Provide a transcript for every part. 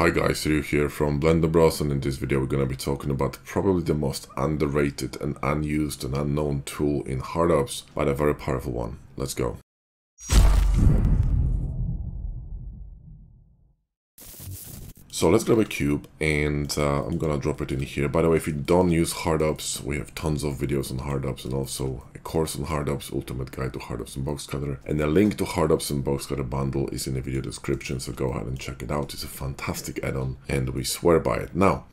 Hi guys, Ryuu here from Blender Bros and in this video we're going to be talking about probably the most underrated and unused and unknown tool in HardOps, but a very powerful one. Let's go. So let's grab a cube and uh, I'm gonna drop it in here. By the way, if you don't use hard HardOps, we have tons of videos on hard HardOps and also a course on hard HardOps, Ultimate Guide to hard HardOps and box cutter. And the link to hard HardOps and box cutter bundle is in the video description, so go ahead and check it out. It's a fantastic add-on and we swear by it. Now,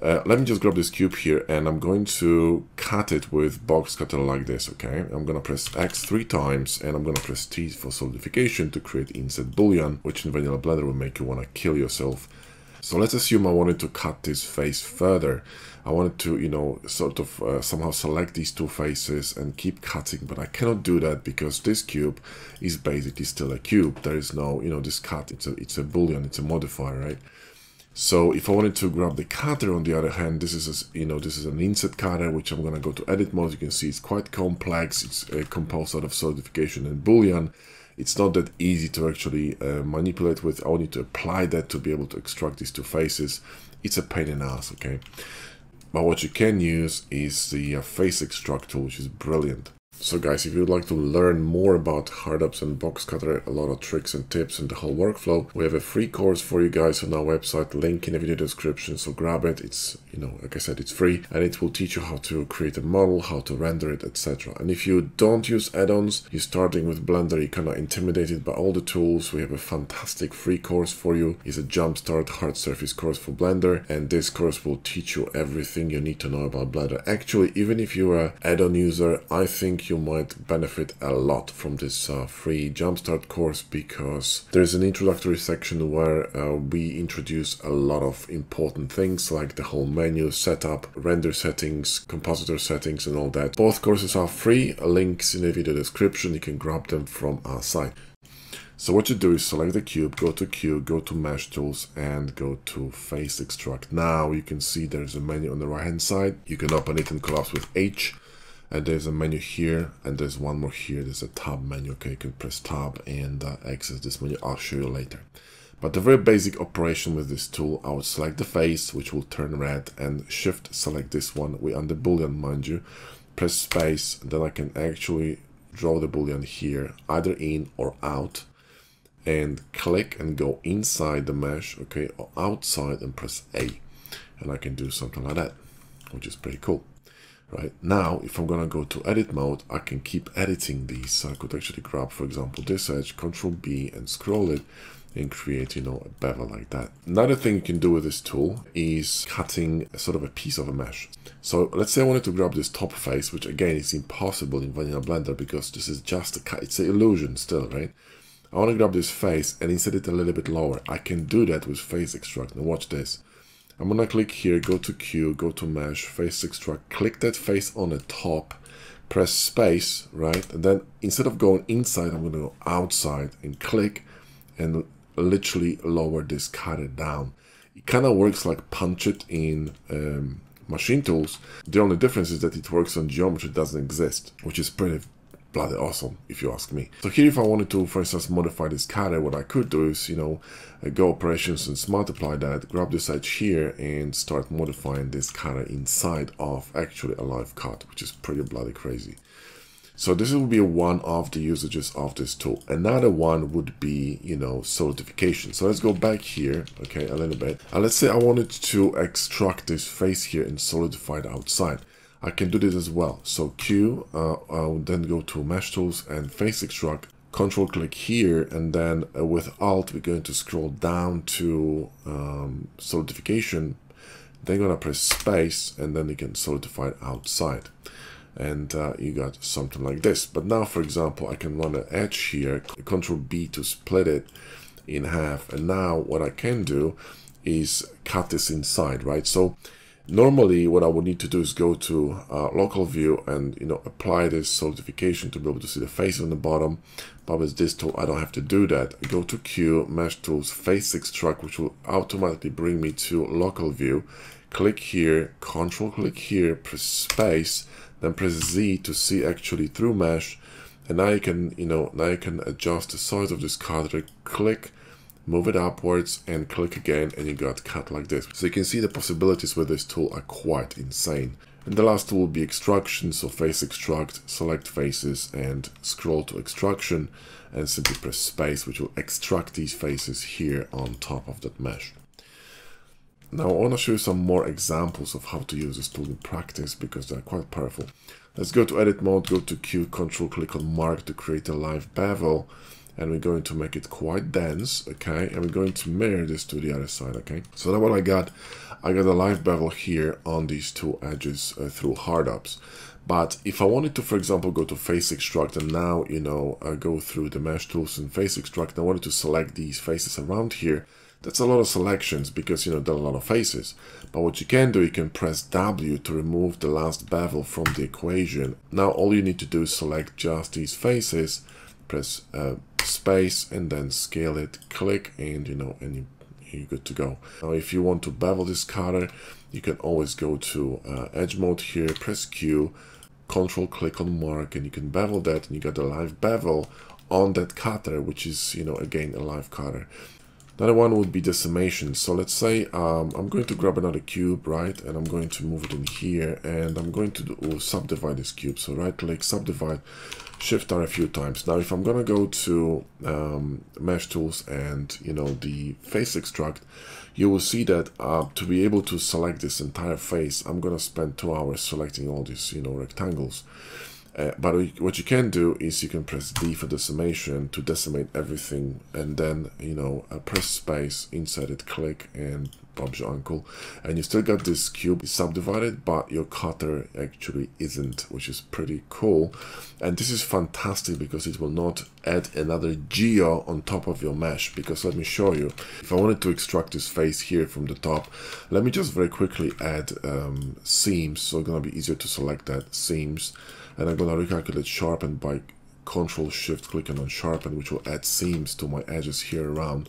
uh, let me just grab this cube here and I'm going to cut it with box cutter like this, okay? I'm gonna press X three times and I'm gonna press T for solidification to create inset boolean, which in vanilla Blender will make you wanna kill yourself so let's assume I wanted to cut this face further. I wanted to, you know, sort of uh, somehow select these two faces and keep cutting, but I cannot do that because this cube is basically still a cube. There is no, you know, this cut, it's a, it's a boolean, it's a modifier, right? So if I wanted to grab the cutter on the other hand, this is, a, you know, this is an inset cutter, which I'm going to go to edit mode. You can see it's quite complex. It's uh, composed out of solidification and boolean it's not that easy to actually uh, manipulate with. I need to apply that to be able to extract these two faces. It's a pain in the ass, okay? But what you can use is the uh, face extract tool, which is brilliant. So guys, if you'd like to learn more about HardOps and box cutter, a lot of tricks and tips and the whole workflow, we have a free course for you guys on our website, link in the video description, so grab it. It's, you know, like I said, it's free and it will teach you how to create a model, how to render it, etc. And if you don't use add-ons, you're starting with Blender, you're kind of intimidated by all the tools, we have a fantastic free course for you. It's a Jumpstart Hard Surface course for Blender and this course will teach you everything you need to know about Blender. Actually, even if you're an add-on user, I think you might benefit a lot from this uh, free Jumpstart course because there's an introductory section where uh, we introduce a lot of important things like the whole menu setup, render settings, compositor settings and all that. Both courses are free, links in the video description, you can grab them from our site. So what you do is select the cube, go to Q, go to mesh tools and go to face extract. Now you can see there's a menu on the right hand side. You can open it and collapse with H and there's a menu here and there's one more here. There's a tab menu. Okay you can press tab and uh, access this menu. I'll show you later. But the very basic operation with this tool i would select the face which will turn red and shift select this one we under boolean mind you. Press space then i can actually draw the boolean here either in or out and click and go inside the mesh okay or outside and press a. And i can do something like that which is pretty cool right? Now if i'm gonna go to edit mode i can keep editing these. So i could actually grab for example this edge control b and scroll it and create you know a bevel like that. Another thing you can do with this tool is cutting sort of a piece of a mesh. So let's say i wanted to grab this top face which again is impossible in vanilla blender because this is just a cut it's an illusion still right? I want to grab this face and insert it a little bit lower. I can do that with face extract. Now watch this I'm gonna click here, go to Q, go to Mesh, Face Extract, click that face on the top, press space, right? And then instead of going inside, I'm gonna go outside and click and literally lower this cutter down. It kind of works like Punchit in um, machine tools. The only difference is that it works on geometry doesn't exist, which is pretty bloody awesome, if you ask me. So here, if I wanted to, for instance, modify this cutter, what I could do is, you know, uh, go operations and multiply that, grab this edge here and start modifying this cutter inside of actually a live cut, which is pretty bloody crazy. So this will be one of the usages of this tool. Another one would be, you know, solidification. So let's go back here, okay, a little bit. And let's say I wanted to extract this face here and solidify it outside. I can do this as well. So Q, uh, I'll then go to Mesh Tools and Face Extract, Control click here, and then uh, with Alt, we're going to scroll down to um, solidification. Then gonna press space, and then you can solidify it outside. And uh, you got something like this. But now, for example, I can run an edge here, Control B to split it in half. And now what I can do is cut this inside, right? So Normally, what I would need to do is go to uh, local view and you know apply this solidification to be able to see the face on the bottom. But with this tool, I don't have to do that. Go to Q, Mesh Tools, Face Extract, which will automatically bring me to local view. Click here, Control click here, press space, then press Z to see actually through mesh. And now you can, you know, now you can adjust the size of this card. Click move it upwards and click again and you got cut like this. So you can see the possibilities with this tool are quite insane. And the last tool will be extraction, so face extract, select faces and scroll to extraction and simply press space which will extract these faces here on top of that mesh. Now I want to show you some more examples of how to use this tool in practice because they're quite powerful. Let's go to edit mode, go to Q, control click on mark to create a live bevel and we're going to make it quite dense, okay? And we're going to mirror this to the other side, okay? So now what I got, I got a live bevel here on these two edges uh, through HardOps. But if I wanted to, for example, go to face extract and now, you know, uh, go through the mesh tools and face extract, and I wanted to select these faces around here, that's a lot of selections because, you know, there are a lot of faces. But what you can do, you can press W to remove the last bevel from the equation. Now all you need to do is select just these faces, press uh, space and then scale it, click and, you know, and you, you're good to go. Now if you want to bevel this cutter, you can always go to uh, edge mode here, press Q, control click on mark and you can bevel that and you got a live bevel on that cutter which is you know again a live cutter Another one would be decimation. So let's say um, I'm going to grab another cube, right? And I'm going to move it in here and I'm going to do, subdivide this cube. So right click, subdivide, shift R a few times. Now, if I'm going to go to um, mesh tools and, you know, the face extract, you will see that uh, to be able to select this entire face, I'm going to spend two hours selecting all these, you know, rectangles. Uh, but what you can do is you can press D for decimation to decimate everything and then, you know, uh, press space, insert it, click and Bob's your uncle. And you still got this cube subdivided, but your cutter actually isn't, which is pretty cool. And this is fantastic because it will not add another geo on top of your mesh. Because let me show you, if I wanted to extract this face here from the top, let me just very quickly add um, seams. So it's gonna be easier to select that seams and I'm to recalculate sharpen by control shift clicking on sharpen which will add seams to my edges here around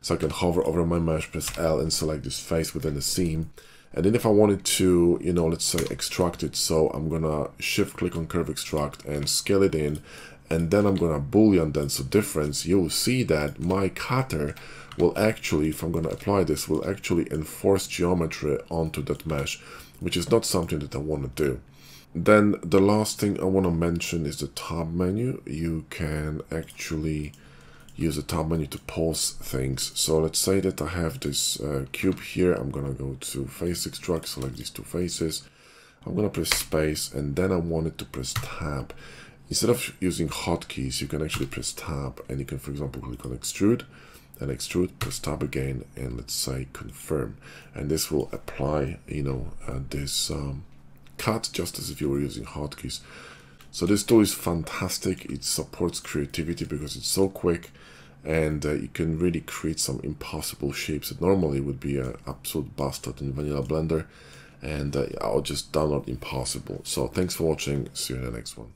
so I can hover over my mesh press L and select this face within the seam and then if I wanted to you know let's say extract it so I'm gonna shift click on curve extract and scale it in and then I'm gonna boolean then so difference you'll see that my cutter will actually if I'm gonna apply this will actually enforce geometry onto that mesh which is not something that I want to do. Then the last thing I want to mention is the tab menu. You can actually use the tab menu to pause things. So let's say that I have this uh, cube here. I'm going to go to face extract, select these two faces. I'm going to press space and then I want it to press tab. Instead of using hotkeys, you can actually press tab and you can, for example, click on extrude and extrude, press tab again, and let's say confirm. And this will apply, you know, uh, this um, cut just as if you were using hotkeys. So this tool is fantastic. It supports creativity because it's so quick and uh, you can really create some impossible shapes that normally would be an absolute bastard in vanilla blender and uh, I'll just download impossible. So thanks for watching. See you in the next one.